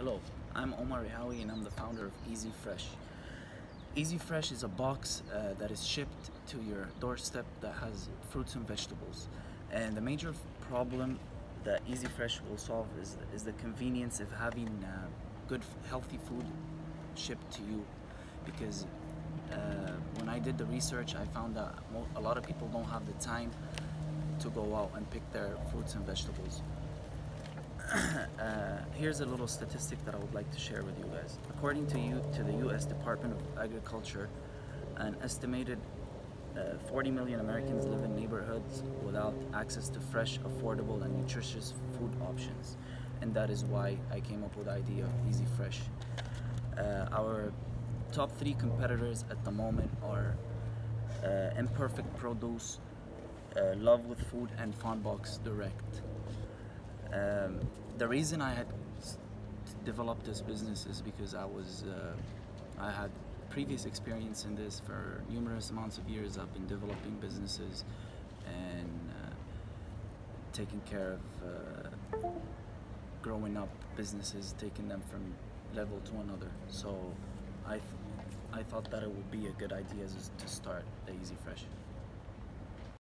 Hello, I'm Omar Rihawi and I'm the founder of Easy Fresh. Easy Fresh is a box uh, that is shipped to your doorstep that has fruits and vegetables. And the major problem that Easy Fresh will solve is, is the convenience of having uh, good, healthy food shipped to you. Because uh, when I did the research, I found that a lot of people don't have the time to go out and pick their fruits and vegetables. Uh, here's a little statistic that I would like to share with you guys. According to you to the U.S. Department of Agriculture, an estimated uh, 40 million Americans live in neighborhoods without access to fresh, affordable, and nutritious food options, and that is why I came up with the idea of Easy Fresh. Uh, our top three competitors at the moment are uh, Imperfect Produce, uh, Love with Food, and Farmbox Direct. Um, the reason I had developed this business is because I was uh, I had previous experience in this for numerous amounts of years. I've been developing businesses and uh, taking care of uh, growing up businesses, taking them from level to another. So I th- I thought that it would be a good idea to start the Easy Fresh.